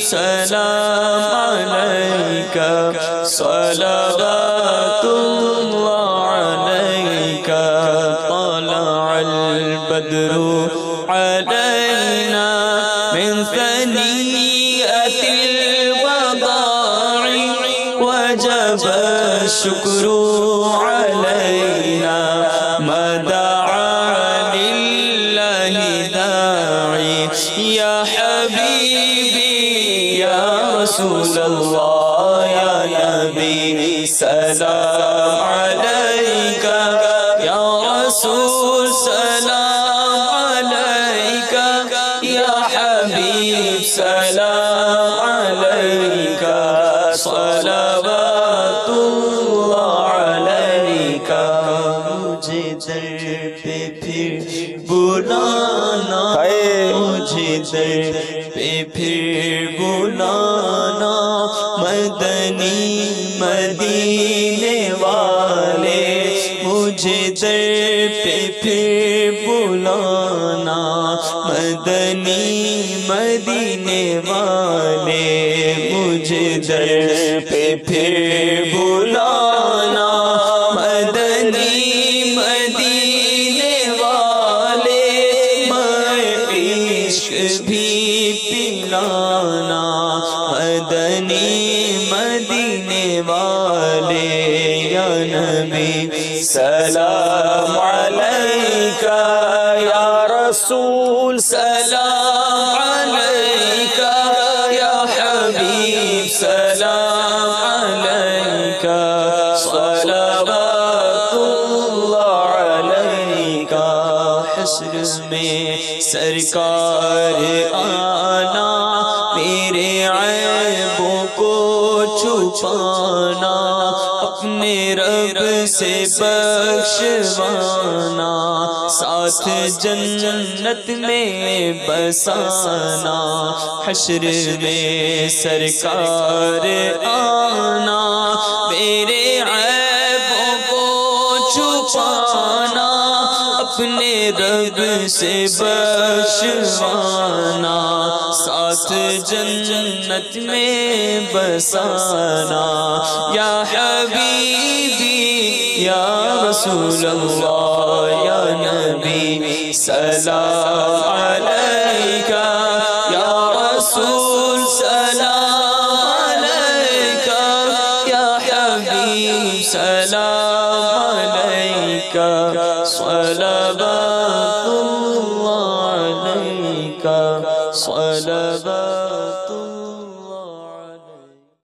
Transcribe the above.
سلام عليك صلوات الله عليك طلع البدر علينا من ثنيئة الوضاع وجب الشكر علينا ما دعا لله داعي يا حبيبي رسول الله يا نبي سلام عليك. يا رسول سلام عليك. يا حبيب سلام عليك. صلوات الله عليك. مجھے در مجھے در پہ پھر بنی مدینے والے مجھے در پہ پھر بلانا مدنی مدینے والے مجھے در پہ پھر بلانا مدنی مدینے والے میں عشق بھی پلانا مدنی یا نبی، سلام علیکہ، یا رسول، سلام علیکہ، یا حبیب، سلام علیکہ صلوات اللہ علیکہ، حشر میں سرکار آنا، میرے عیبوں کو چھپانا۔ اپنے رب سے بخشوانا، ساتھ جنت میں بسانا، حشر میں سرکار آنا، میرے عیبوں کو چھپانا، اپنے رب سے بخشوانا۔ ساتھ جنت میں بسانا۔ یا حبیبی یا رسول اللہ یا نبی سلام علیکہ۔ یا رسول سلام علیکہ۔ یا حبیب سلام علیکہ۔ صلبہ صلوات